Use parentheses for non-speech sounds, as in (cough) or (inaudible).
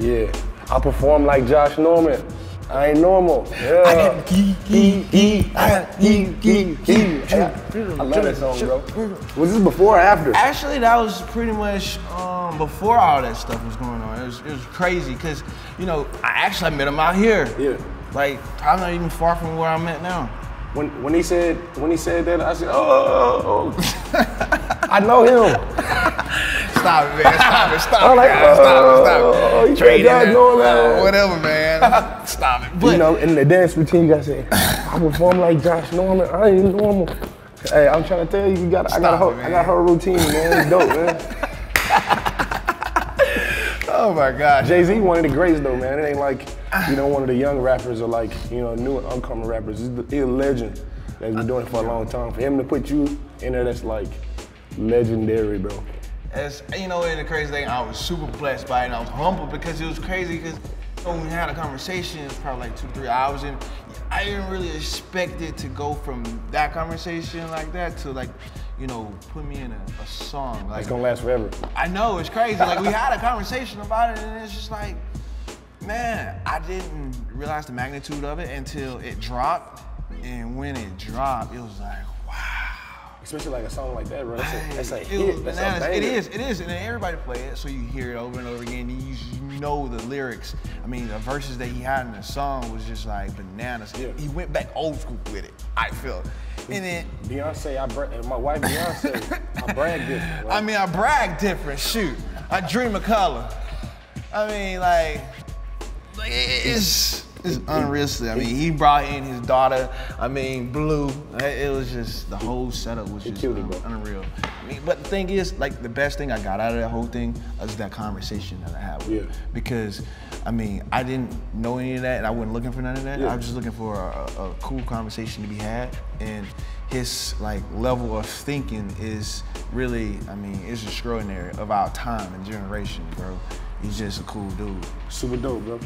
Yeah. I perform like Josh Norman. I ain't normal. Yeah. I got E, E, E, I, E, E, E. I love that song, bro. Was this before or after? Actually, that was pretty much um, before all that stuff was going on. It was, it was crazy because, you know, I actually met him out here. Yeah. Like, I'm not even far from where I'm at now. When when he said when he said that, I said, oh, (laughs) I know him. Stop it, man. Stop it. Stop it. like, man. Stop it. Stop oh, it. you Trading that. Uh, whatever, man. Stop it. But you know, in the dance routine, I said, I perform like Josh Norman. I ain't normal. Hey, I'm trying to tell you, you got I got a whole, it, I got her routine, man. It's dope, man. (laughs) oh my gosh. Jay Z, one of the greats though, man. It ain't like you know one of the young rappers or like you know new and upcoming rappers. He's, the, he's a legend that's been doing it for a long time. For him to put you in there, that's like legendary, bro. As you know, and the crazy thing, I was super blessed by it, and I was humbled because it was crazy. Because when we had a conversation, it was probably like two, three hours, and I didn't really expect it to go from that conversation like that to like, you know, put me in a, a song. Like, It's gonna last forever. I know it's crazy. Like we had a conversation about it, and it's just like, man, I didn't realize the magnitude of it until it dropped, and when it dropped, it was like. Especially like a song like that, bro. That's a, that's a It hit. That's a bananas. It is. It is. And then everybody play it, so you hear it over and over again. And you, you know the lyrics. I mean, the verses that he had in the song was just like bananas. Yeah. He went back old school with it. I feel. And then, Beyonce, I bra- my wife Beyonce, I (laughs) brag this. I mean, I brag different. Shoot, I dream of color. I mean, like, like it- it's it's unrealistic. I mean, he brought in his daughter. I mean, Blue. It was just the whole setup was just it, um, unreal. I mean, but the thing is, like, the best thing I got out of that whole thing was that conversation that I had with him. Yeah. Because, I mean, I didn't know any of that, and I wasn't looking for none of that. Yeah. I was just looking for a, a, a cool conversation to be had, and his like level of thinking is really, I mean, it's extraordinary of our time and generation, bro. He's just a cool dude. super dope, bro.